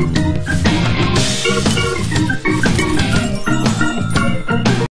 Música